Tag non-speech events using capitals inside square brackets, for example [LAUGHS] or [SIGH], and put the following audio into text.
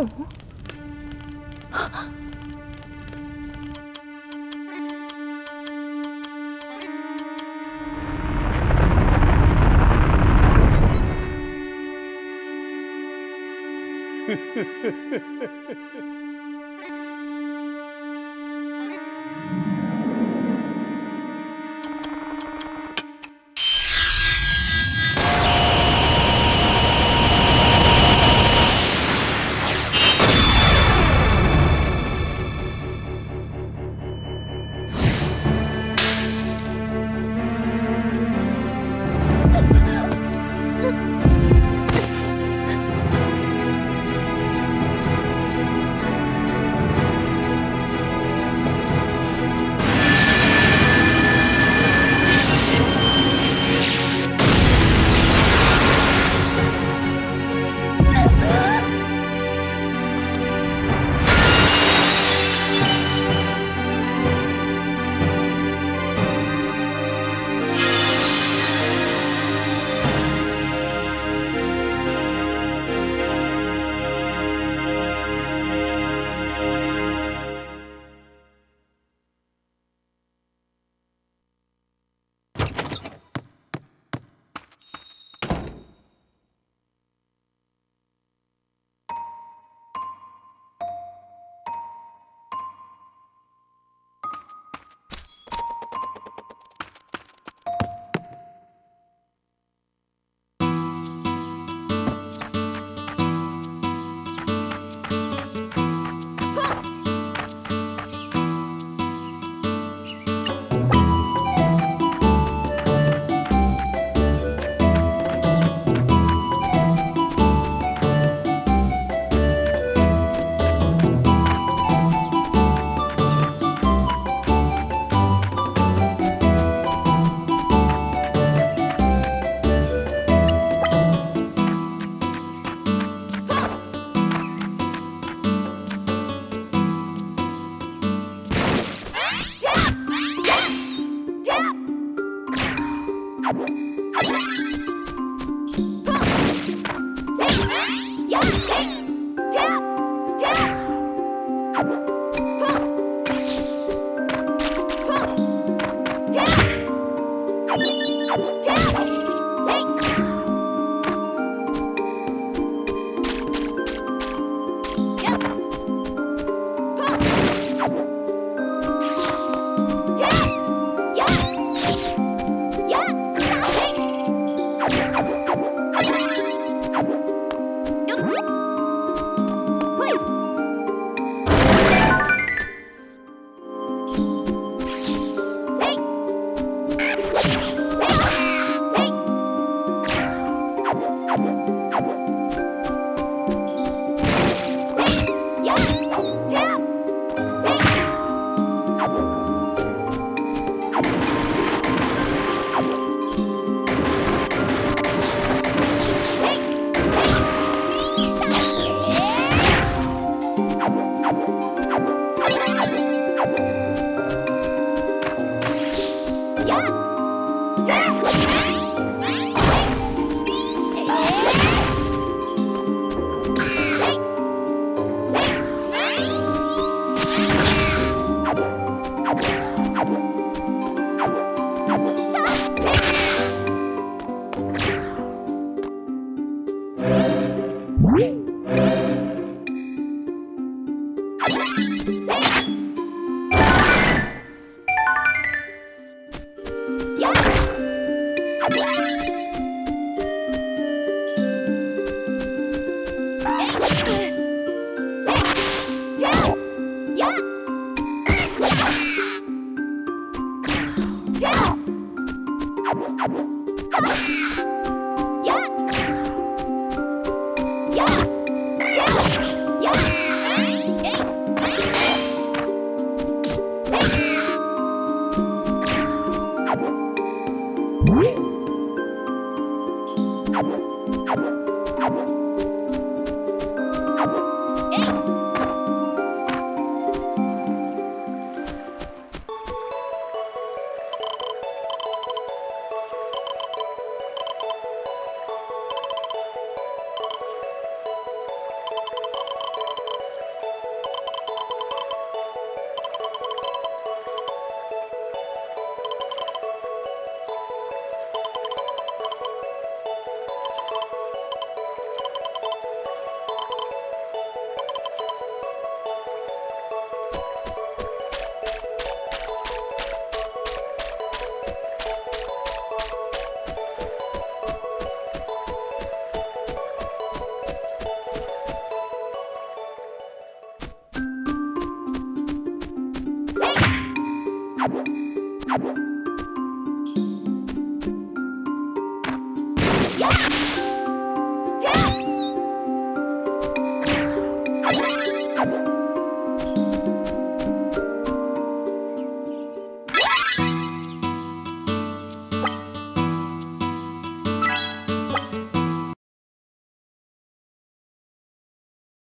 [LAUGHS] 嗯。哈哈！Yeah. you you.